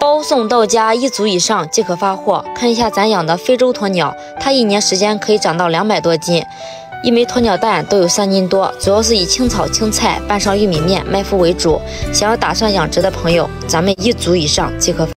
包送到家一组以上即可发货。看一下咱养的非洲鸵鸟它一年时间可以长到两百多斤一枚鸵鸟蛋都有三斤多主要是以青草青菜拌上玉米面麦麸为主。想要打算养殖的朋友咱们一组以上即可